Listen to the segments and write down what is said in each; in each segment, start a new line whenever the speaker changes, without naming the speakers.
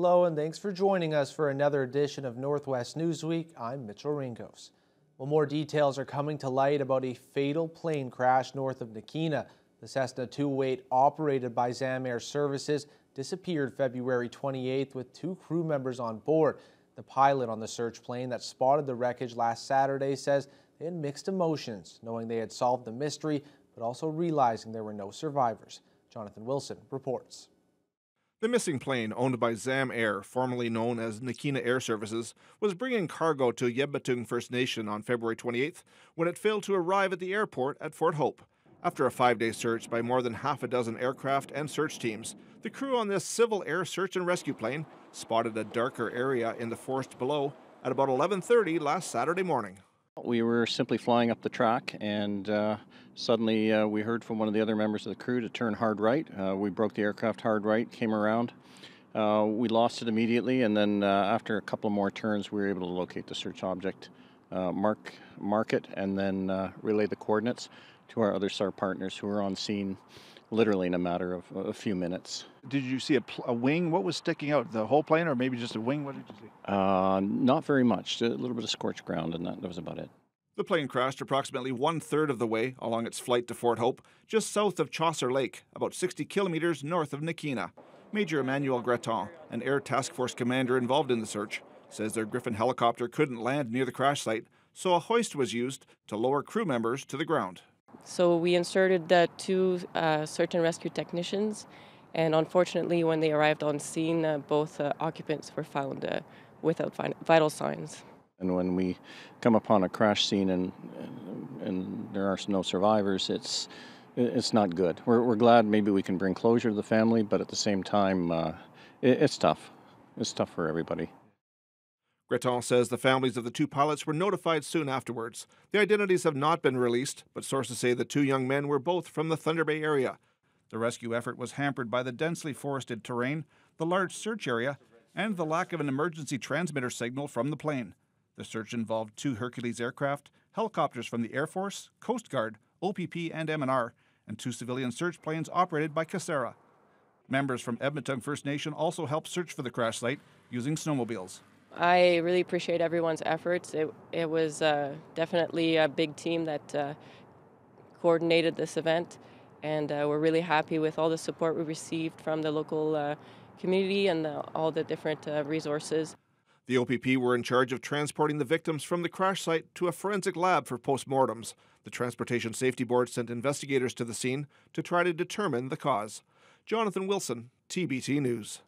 Hello and thanks for joining us for another edition of Northwest Newsweek. I'm Mitchell Ringos. Well, more details are coming to light about a fatal plane crash north of Nakina. The Cessna 208 operated by ZAM Air Services disappeared February 28th with two crew members on board. The pilot on the search plane that spotted the wreckage last Saturday says they had mixed emotions, knowing they had solved the mystery, but also realizing there were no survivors. Jonathan Wilson reports.
The missing plane, owned by ZAM Air, formerly known as Nakina Air Services, was bringing cargo to Eabametoong First Nation on February 28th when it failed to arrive at the airport at Fort Hope. After a five day search by more than half a dozen aircraft and search teams, the crew on this civil air search and rescue plane spotted a darker area in the forest below at about 11:30 last Saturday morning.
We were simply flying up the track, and uh, suddenly uh, we heard from one of the other members of the crew to turn hard right. Uh, we broke the aircraft hard right, came around. Uh, we lost it immediately, and then uh, after a couple more turns, we were able to locate the search object, uh, mark mark it, and then relay the coordinates to our other SAR partners who were on scene literally in a matter of a few minutes.
Did you see a, a, wing? What was sticking out? The whole plane, or maybe just a wing? What did you see?
Uh, not very much. A little bit of scorched ground, and that, that was about it.
The plane crashed approximately one third of the way along its flight to Fort Hope, just south of Chaucer Lake, about 60 kilometers north of Nakina. Major Emmanuel Greton, an Air Task Force commander involved in the search, says their Griffin helicopter couldn't land near the crash site, so a hoist was used to lower crew members to the ground.
So we inserted the two uh, search and rescue technicians, and unfortunately, when they arrived on scene, uh, both uh, occupants were found uh, without vital signs.
And when we come upon a crash scene and and there are no survivors, it's it's not good. We're, we're glad maybe we can bring closure to the family, but at the same time, uh, it, it's tough. It's tough for everybody.
Greton says the families of the two pilots were notified soon afterwards. The identities have not been released, but sources say the two young men were both from the Thunder Bay area. The rescue effort was hampered by the densely forested terrain, the large search area, and the lack of an emergency transmitter signal from the plane. The search involved two Hercules aircraft, helicopters from the Air Force, Coast Guard, OPP, and MNR, and two civilian search planes operated by CASARA. Members from Edmonton First Nation also helped search for the crash site using snowmobiles.
I really appreciate everyone's efforts. It, it was uh, definitely a big team that uh, coordinated this event, and uh, we're really happy with all the support we received from the local uh, community and the, all the different uh, resources.
The OPP were in charge of transporting the victims from the crash site to a forensic lab for postmortems. The Transportation Safety Board sent investigators to the scene to try to determine the cause. Jonathan Wilson, TBT News.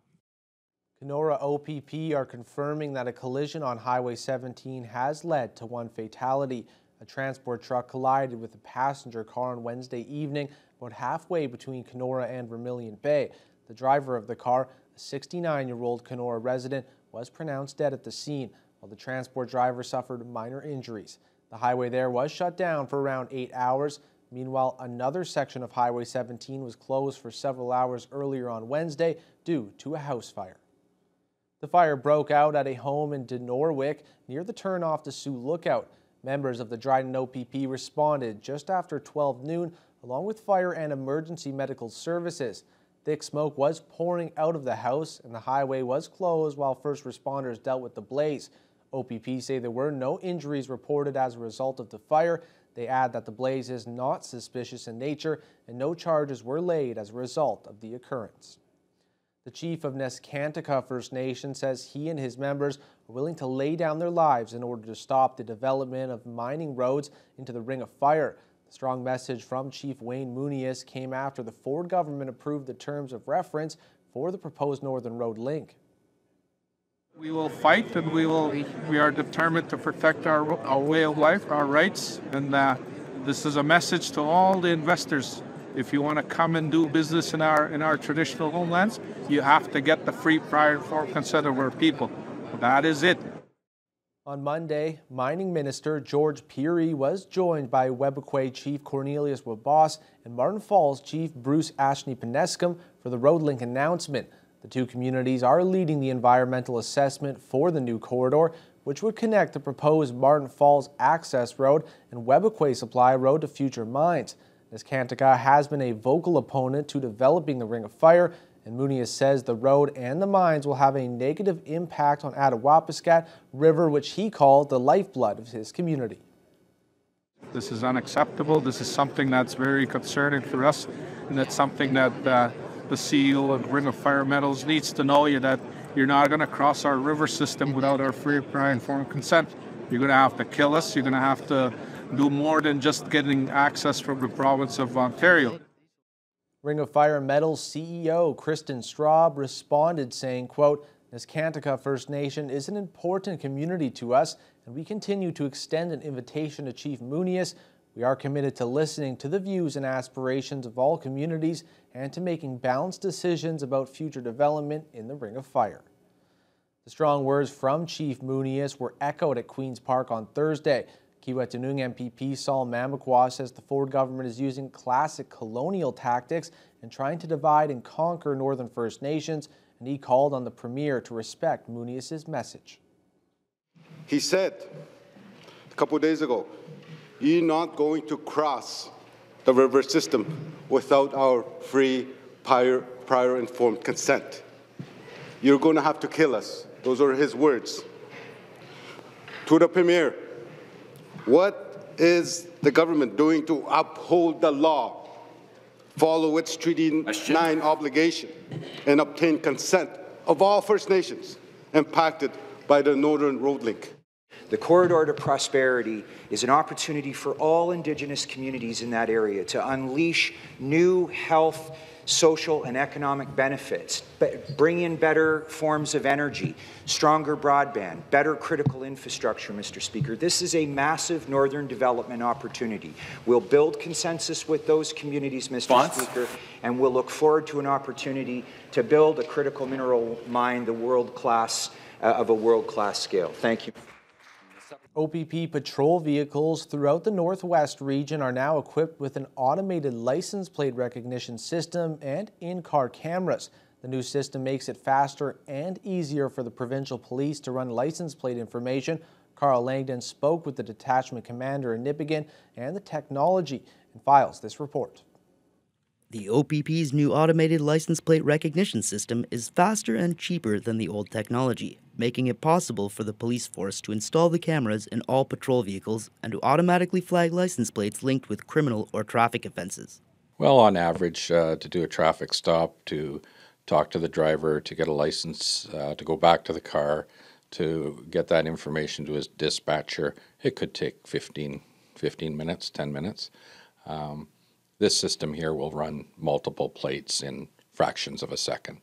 Kenora OPP are confirming that a collision on Highway 17 has led to one fatality. A transport truck collided with a passenger car on Wednesday evening about halfway between Kenora and Vermilion Bay. The driver of the car, a 69-year-old Kenora resident, was pronounced dead at the scene, while the transport driver suffered minor injuries. The highway there was shut down for around eight hours. Meanwhile, another section of Highway 17 was closed for several hours earlier on Wednesday due to a house fire. The fire broke out at a home in Norwick near the turnoff to Sioux Lookout. Members of the Dryden OPP responded just after 12 noon along with fire and emergency medical services. Thick smoke was pouring out of the house and the highway was closed while first responders dealt with the blaze. OPP say there were no injuries reported as a result of the fire. They add that the blaze is not suspicious in nature and no charges were laid as a result of the occurrence. The chief of Neskantaga First Nation says he and his members are willing to lay down their lives in order to stop the development of mining roads into the Ring of Fire. The strong message from Chief Wayne Moonias came after the Ford government approved the terms of reference for the proposed Northern Road link.
We will fight and we will we are determined to protect our, our way of life, our rights, and uh, this is a message to all the investors if you want to come and do business in our in our traditional homelands, you have to get the free, prior, informed consent of our people. That is it.
On Monday, Mining Minister George Pirie was joined by Webequie Chief Cornelius Wabos and Martin Falls Chief Bruce Achneepineskum for the RoadLink announcement. The two communities are leading the environmental assessment for the new corridor, which would connect the proposed Martin Falls Access Road and Webequie Supply Road to future mines. Neskantaga has been a vocal opponent to developing the Ring of Fire And Moonias says the road and the mines will have a negative impact on Attawapiskat River, which he called the lifeblood of his community.
This is unacceptable. This is something that's very concerning for us, and it's something that uh, the CEO of Ring of Fire Metals needs to know you that you're not going to cross our river system without our free, prior informed consent. You're going to have to kill us. You're going to have to do more than just getting access from the province of Ontario.
Ring of Fire Metals CEO Kristan Straub responded saying, quote, Neskantaga First Nation is an important community to us, and we continue to extend an invitation to Chief Moonias. We are committed to listening to the views and aspirations of all communities and to making balanced decisions about future development in the Ring of Fire. The strong words from Chief Moonias were echoed at Queen's Park on Thursday. Kiiwetinoong MPP Sol Mamakwa says the Ford government is using classic colonial tactics and trying to divide and conquer Northern First Nations and he called on the Premier to respect Moonias's message.
He said a couple days ago, you're not going to cross the river system without our free, prior, prior informed consent. You're going to have to kill us. Those are his words. To the Premier, what is the government doing to uphold the law follow its Treaty 9 obligation and obtain consent of all First Nations impacted by the Northern Road Link.
The Corridor to Prosperity is an opportunity for all Indigenous communities in that area to unleash new health social and economic benefits, bring in better forms of energy, stronger broadband, better critical infrastructure, Mr. Speaker. This is a massive northern development opportunity. We'll build consensus with those communities, Mr. Speaker, and we'll look forward to an opportunity to build a critical mineral mine the world class uh, of a world class scale. Thank you.
OPP patrol vehicles throughout the Northwest region are now equipped with an automated license plate recognition system and in-car cameras. The new system makes it faster and easier for the provincial police to run license plate information. Carl Langdon spoke with the detachment commander in Nipigon and the technology and files this report.
The OPP's new automated license plate recognition system is faster and cheaper than the old technology, making it possible for the police force to install the cameras in all patrol vehicles and to automatically flag license plates linked with criminal or traffic offenses.
Well, on average, uh, to do a traffic stop, to talk to the driver, to get a license, uh, to go back to the car, to get that information to his dispatcher, it could take 15, 15 minutes, 10 minutes. Um, this system here will run multiple plates in fractions of a second.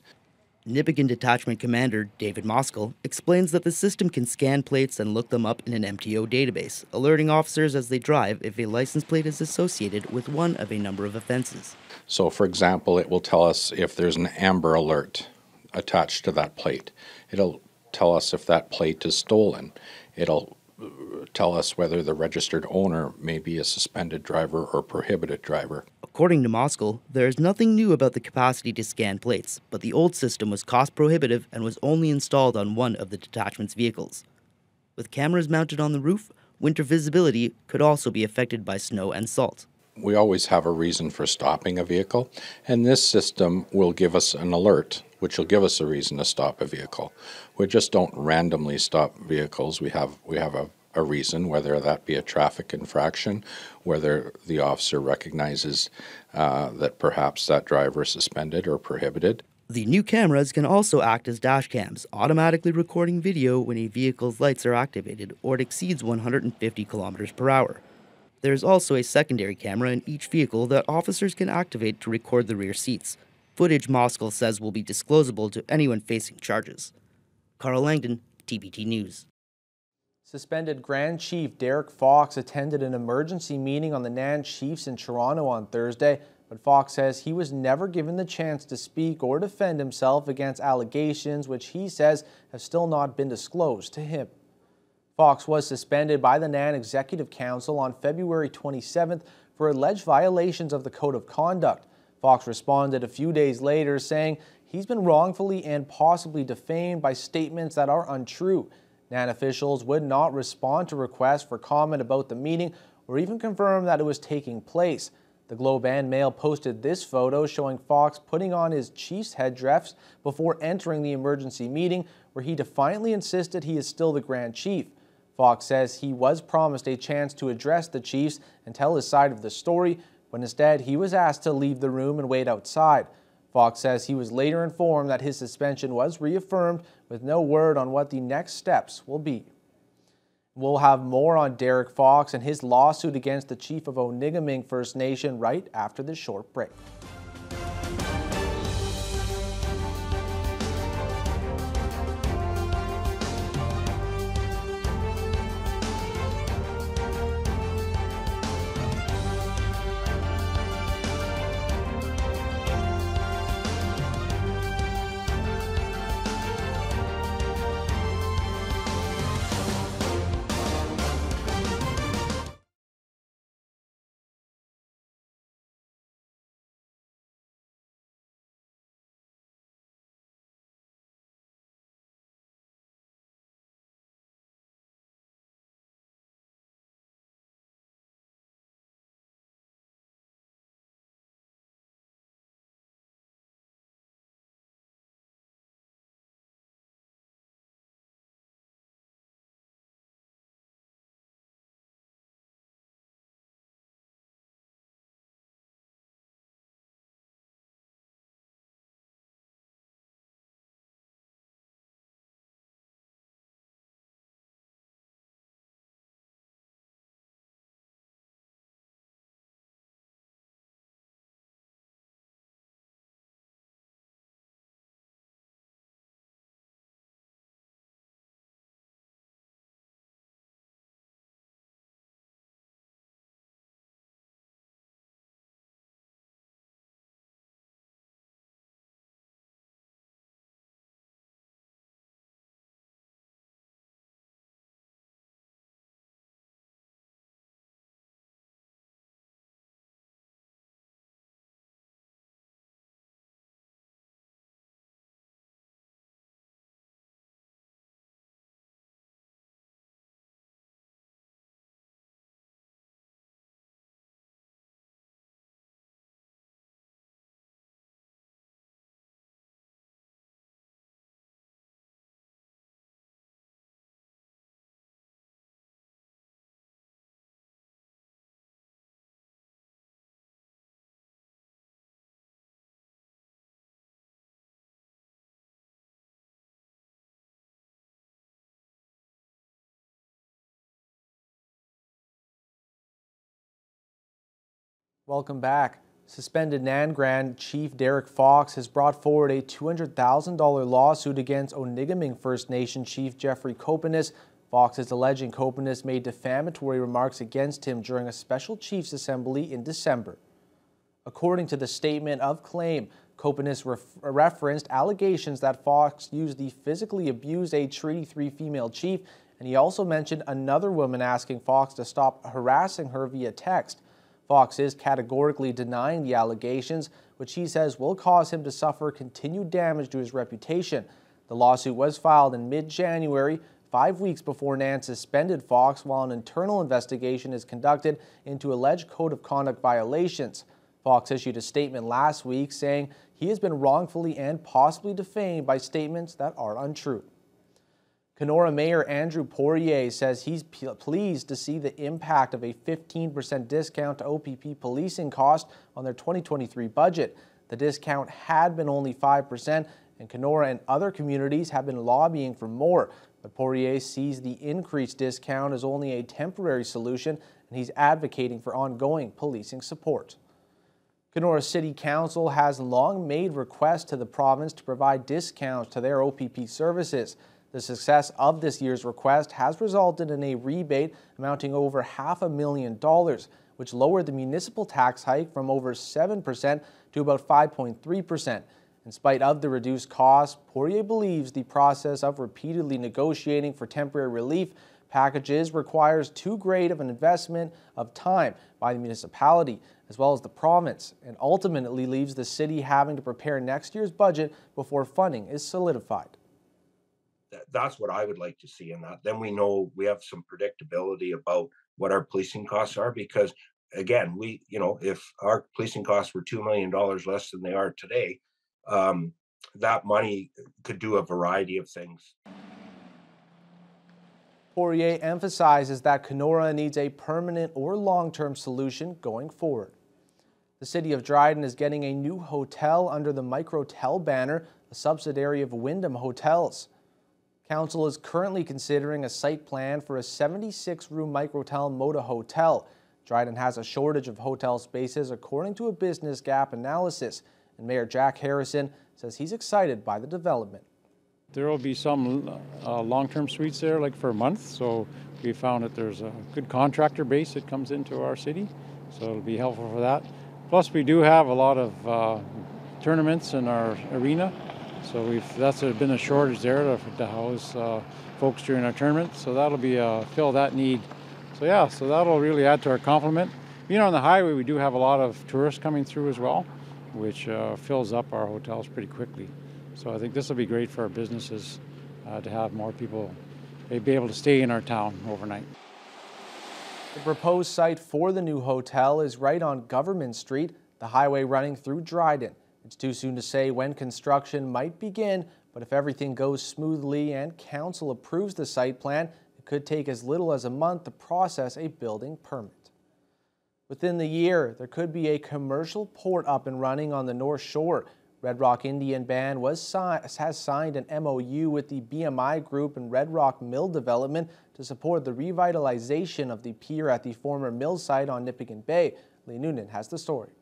Nipigon Detachment Commander David Moskal explains that the system can scan plates and look them up in an MTO database, alerting officers as they drive if a license plate is associated with one of a number of offenses.
So, for example, it will tell us if there's an amber alert attached to that plate. It'll tell us if that plate is stolen. It'll uh, tell us whether the registered owner may be a suspended driver or prohibited driver.
According to Moskal, there is nothing new about the capacity to scan plates, but the old system was cost prohibitive and was only installed on one of the detachment's vehicles. With cameras mounted on the roof, winter visibility could also be affected by snow and salt.
We always have a reason for stopping a vehicle, and this system will give us an alert which will give us a reason to stop a vehicle. We just don't randomly stop vehicles. We have we have a, a reason, whether that be a traffic infraction, whether the officer recognizes uh, that perhaps that driver is suspended or prohibited.
The new cameras can also act as dash cams, automatically recording video when a vehicle's lights are activated or it exceeds 150 kilometers per hour. There is also a secondary camera in each vehicle that officers can activate to record the rear seats. Footage Moskal says will be disclosable to anyone facing charges. Carl Langdon, TBT News.
Suspended Grand Chief Derek Fox attended an emergency meeting on the NAN Chiefs in Toronto on Thursday, but Fox says he was never given the chance to speak or defend himself against allegations which he says have still not been disclosed to him. Fox was suspended by the NAN Executive Council on February 27th for alleged violations of the Code of Conduct. Fox responded a few days later saying he's been wrongfully and possibly defamed by statements that are untrue. NAN officials would not respond to requests for comment about the meeting or even confirm that it was taking place. The Globe and Mail posted this photo showing Fox putting on his Chiefs headdress before entering the emergency meeting, where he defiantly insisted he is still the Grand Chief. Fox says he was promised a chance to address the Chiefs and tell his side of the story, but instead he was asked to leave the room and wait outside. Fox says he was later informed that his suspension was reaffirmed with no word on what the next steps will be. We'll have more on Derek Fox and his lawsuit against the chief of Onigaming First Nation right after this short break. Welcome back. Suspended NAN Grand Chief Derek Fox has brought forward a $200,000 lawsuit against Onigaming First Nation Chief Jeffrey Copenace. Fox is alleging Copenace made defamatory remarks against him during a special Chiefs Assembly in December. According to the statement of claim, Copenace ref referenced allegations that Fox used the physically abused a Treaty 3 female chief, and he also mentioned another woman asking Fox to stop harassing her via text. Fox is categorically denying the allegations, which he says will cause him to suffer continued damage to his reputation. The lawsuit was filed in mid-January, five weeks before NAN suspended Fox while an internal investigation is conducted into alleged code of conduct violations. Fox issued a statement last week saying he has been wrongfully and possibly defamed by statements that are untrue. Kenora Mayor Andrew Poirier says he's pleased to see the impact of a 15% discount to OPP policing costs on their 2023 budget. The discount had been only 5%, and Kenora and other communities have been lobbying for more. But Poirier sees the increased discount as only a temporary solution, and he's advocating for ongoing policing support. Kenora City Council has long made requests to the province to provide discounts to their OPP services. The success of this year's request has resulted in a rebate amounting over half a million dollars, which lowered the municipal tax hike from over 7% to about 5.3%. In spite of the reduced cost, Poirier believes the process of repeatedly negotiating for temporary relief packages requires too great of an investment of time by the municipality as well as the province and ultimately leaves the city having to prepare next year's budget before funding is solidified
that's what I would like to see in that. Then we know we have some predictability about what our policing costs are because again, we, you know, if our policing costs were $2 million less than they are today, um, that money could do a variety of things.
Poirier emphasizes that Kenora needs a permanent or long-term solution going forward. The city of Dryden is getting a new hotel under the Microtel banner, a subsidiary of Wyndham Hotels. Council is currently considering a site plan for a 76-room Microtel Moda Hotel. Dryden has a shortage of hotel spaces according to a business gap analysis, and Mayor Jack Harrison says he's excited by the development.
There will be some uh, long-term suites there, like for a month. So we found that there's a good contractor base that comes into our city, so it'll be helpful for that. Plus, we do have a lot of uh, tournaments in our arena, so we've that's been a shortage there to, to house uh, folks during our tournament. So that'll be uh, fill that need. So yeah, so that'll really add to our complement. You know, on the highway, we do have a lot of tourists coming through as well, which uh, fills up our hotels pretty quickly. So I think this will be great for our businesses uh, to have more people be able to stay in our town overnight.
The proposed site for the new hotel is right on Government Street, the highway running through Dryden. It's too soon to say when construction might begin, but if everything goes smoothly and council approves the site plan, it could take as little as a month to process a building permit. Within the year, there could be a commercial port up and running on the North Shore. Red Rock Indian Band si has signed an MOU with the BMI Group and Red Rock Mill Development to support the revitalization of the pier at the former mill site on Nipigon Bay. Lee Noonan has the story.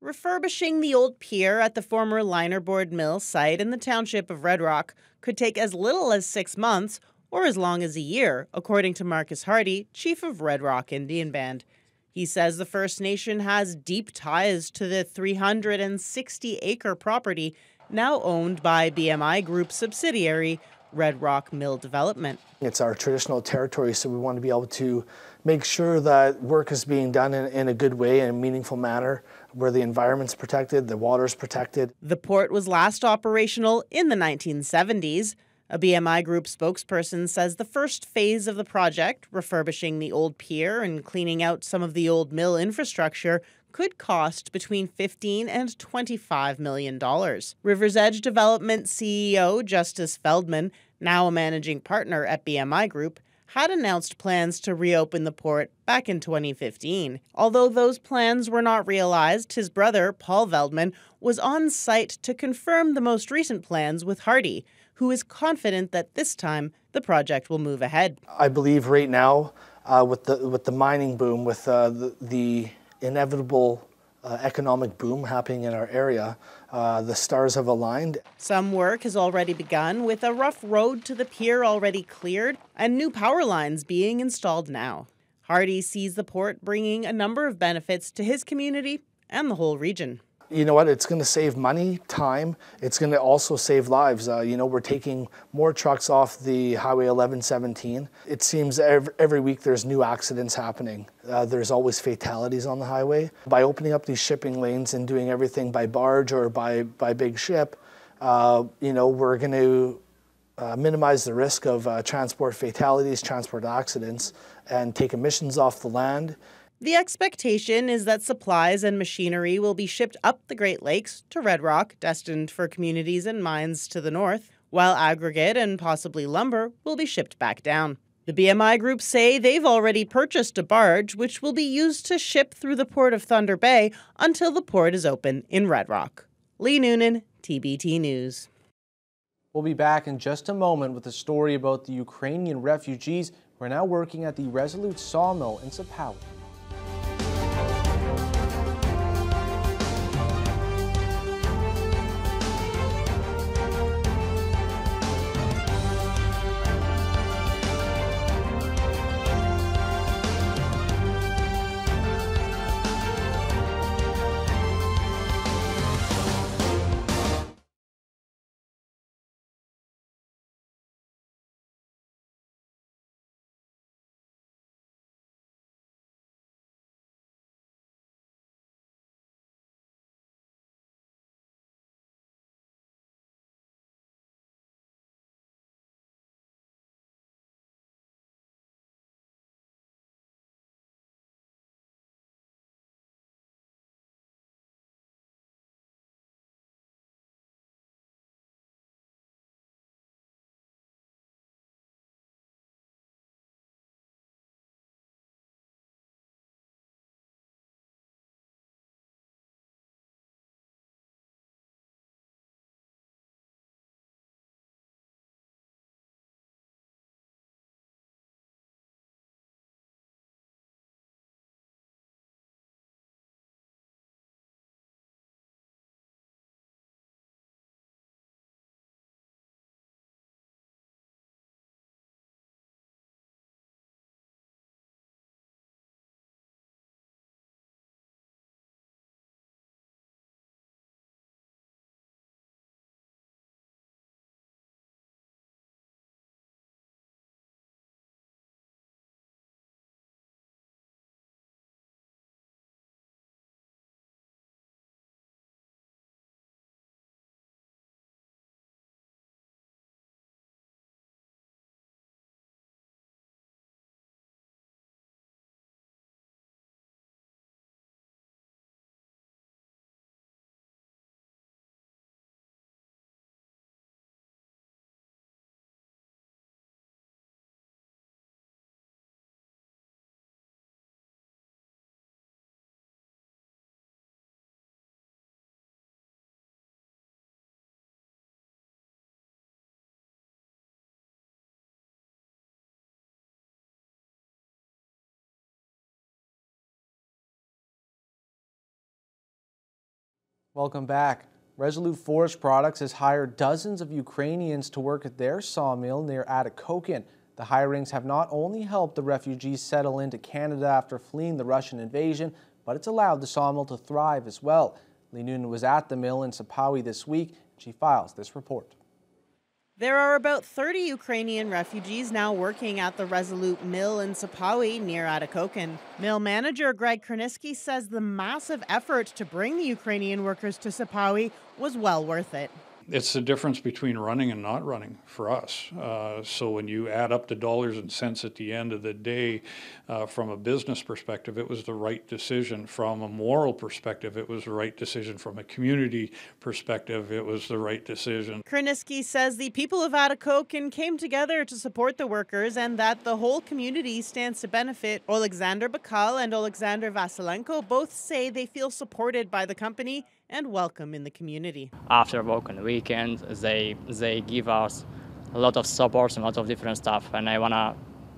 Refurbishing the old pier at the former linerboard mill site in the township of Red Rock could take as little as six months or as long as a year, according to Marcus Hardy, chief of Red Rock Indian Band. He says the First Nation has deep ties to the 360 acre property now owned by BMI Group subsidiary Red Rock Mill Development.
It's our traditional territory, so we want to be able to make sure that work is being done in, in a good way and a meaningful manner where the environment's protected, the water's protected.
The port was last operational in the 1970s. A BMI Group spokesperson says the first phase of the project, refurbishing the old pier and cleaning out some of the old mill infrastructure, could cost between 15 and 25 million dollars. River's Edge Development CEO Justice Feldman, now a managing partner at BMI Group, had announced plans to reopen the port back in 2015. Although those plans were not realized, his brother, Paul Veldman, was on site to confirm the most recent plans with Hardy, who is confident that this time the project will move ahead.
I believe right now, uh, with the with the mining boom, with uh, the, the, inevitable uh, economic boom happening in our area, uh, the stars have aligned.
Some work has already begun, with a rough road to the pier already cleared and new power lines being installed now. Hardy sees the port bringing a number of benefits to his community and the whole region
you know what, it's going to save money, time. It's going to also save lives. Uh, you know, we're taking more trucks off the Highway 1117. It seems every, every week there's new accidents happening. Uh, there's always fatalities on the highway. By opening up these shipping lanes and doing everything by barge or by, by big ship, uh, you know, we're going to uh, minimize the risk of uh, transport fatalities, transport accidents, and take emissions off the land.
The expectation is that supplies and machinery will be shipped up the Great Lakes to Red Rock, destined for communities and mines to the north, while aggregate and possibly lumber will be shipped back down. The BMI group say they've already purchased a barge which will be used to ship through the port of Thunder Bay until the port is open in Red Rock. Lee Noonan, TBT News.
We'll be back in just a moment with a story about the Ukrainian refugees who are now working at the Resolute Sawmill in Sapawe. Welcome back. Resolute Forest Products has hired dozens of Ukrainians to work at their sawmill near Atikokan. The hirings have not only helped the refugees settle into Canada after fleeing the Russian invasion, but it's allowed the sawmill to thrive as well. Lee Noonan was at the mill in Sapawe this week. She files this report.
There are about 30 Ukrainian refugees now working at the Resolute Mill in Sapawe near Atikokan. Mill manager Greg Kerniski says the massive effort to bring the Ukrainian workers to Sapawe was well worth it
it's the difference between running and not running for us. Uh, so when you add up the dollars and cents at the end of the day, uh, from a business perspective, it was the right decision. From a moral perspective, it was the right decision. From a community perspective, it was the right decision.
Kerniski says the people of Atikokan came together to support the workers and that the whole community stands to benefit. Alexander Bakal and Alexander Vasilenko both say they feel supported by the company and welcome in the community.
After work on the weekend, they they give us a lot of support and a lot of different stuff, and I wanna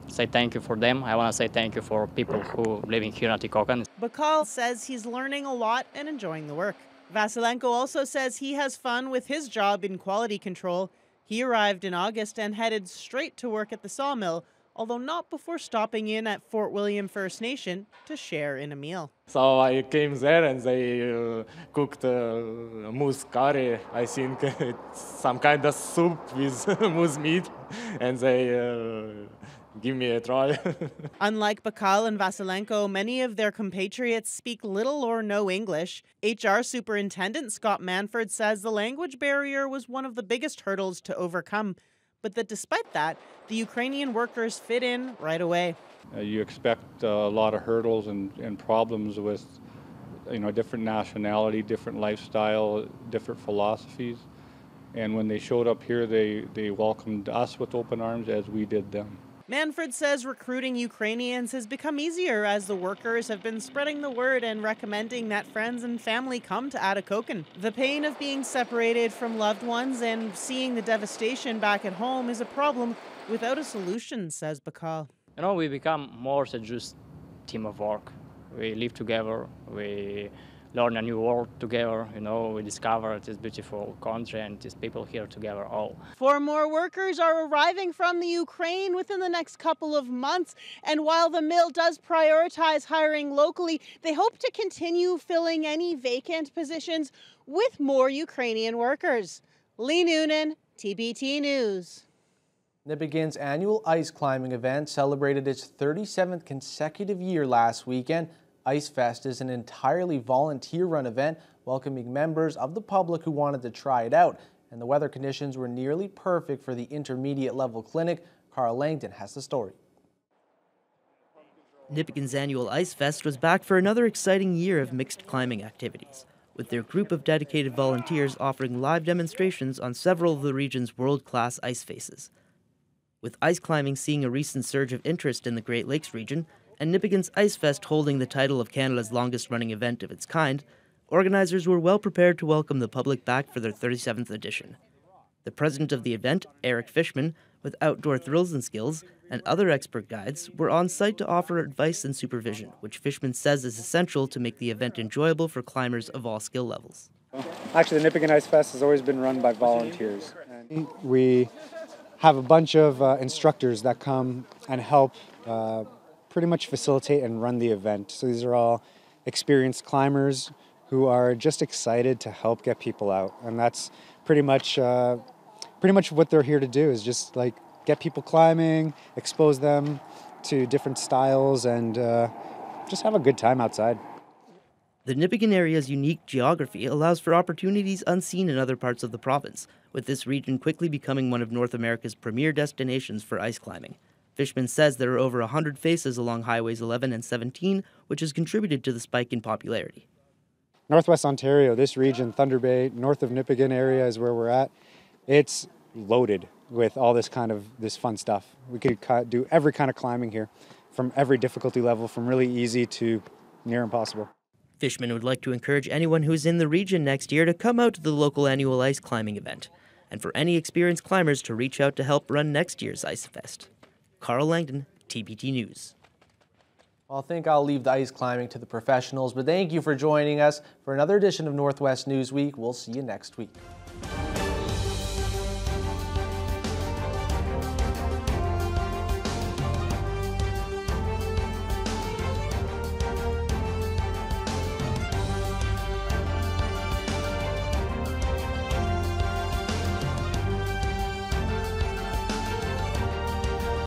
say thank you for them. I want to say thank you for people who living here in Atikokan.
Bakal says he's learning a lot and enjoying the work. Vasilenko also says he has fun with his job in quality control. He arrived in August and headed straight to work at the sawmill, although not before stopping in at Fort William First Nation to share in a meal.
So I came there and they uh, cooked uh, moose curry. I think it's some kind of soup with moose meat, and they uh, give me a try.
Unlike Bakal and Vasilenko, many of their compatriots speak little or no English. HR Superintendent Scott Manford says the language barrier was one of the biggest hurdles to overcome but that despite that, the Ukrainian workers fit in right away.
Uh, you expect uh, a lot of hurdles and, and problems with you know different nationality, different lifestyle, different philosophies. And when they showed up here, they, they welcomed us with open arms as we did them.
Manford says recruiting Ukrainians has become easier as the workers have been spreading the word and recommending that friends and family come to Atikokan. The pain of being separated from loved ones and seeing the devastation back at home is a problem without a solution, says Bakal.
You know, we become more than just team of work. We live together, we learn a new world together. You know, we discover this beautiful country and these people here together all.
Four more workers are arriving from the Ukraine within the next couple of months. And while the mill does prioritize hiring locally, they hope to continue filling any vacant positions with more Ukrainian workers. Lee Noonan, TBT News.
Nipigon's annual ice climbing event celebrated its 37th consecutive year last weekend Ice Fest is an entirely volunteer run event welcoming members of the public who wanted to try it out. And the weather conditions were nearly perfect for the intermediate level clinic. Carl Langdon has the story.
Nipigon's annual Ice Fest was back for another exciting year of mixed climbing activities, with their group of dedicated volunteers offering live demonstrations on several of the region's world class ice faces. With ice climbing seeing a recent surge of interest in the Great Lakes region, and Nipigon's Ice Fest holding the title of Canada's longest running event of its kind, organizers were well prepared to welcome the public back for their 37th edition. The president of the event, Eric Fishman, with outdoor thrills and skills, and other expert guides, were on site to offer advice and supervision, which Fishman says is essential to make the event enjoyable for climbers of all skill levels.
Actually, the Nipigon Ice Fest has always been run by volunteers. We have a bunch of uh, instructors that come and help uh, pretty much facilitate and run the event. So these are all experienced climbers who are just excited to help get people out, and that's pretty much uh, pretty much what they're here to do is just like get people climbing, expose them to different styles, and uh, just have a good time outside.
The Nipigon area's unique geography allows for opportunities unseen in other parts of the province, with this region quickly becoming one of North America's premier destinations for ice climbing. Fishman says there are over 100 faces along Highways 11 and 17, which has contributed to the spike in popularity.
Northwest Ontario, this region, Thunder Bay, north of Nipigon area is where we're at. It's loaded with all this kind of this fun stuff. We could do every kind of climbing here, from every difficulty level, from really easy to near impossible.
Fishman would like to encourage anyone who's in the region next year to come out to the local annual ice climbing event, and for any experienced climbers to reach out to help run next year's Ice Fest. Carl Langdon, TBT News.
Well, I think I'll leave the ice climbing to the professionals, but thank you for joining us for another edition of Northwest News Week. We'll see you next week.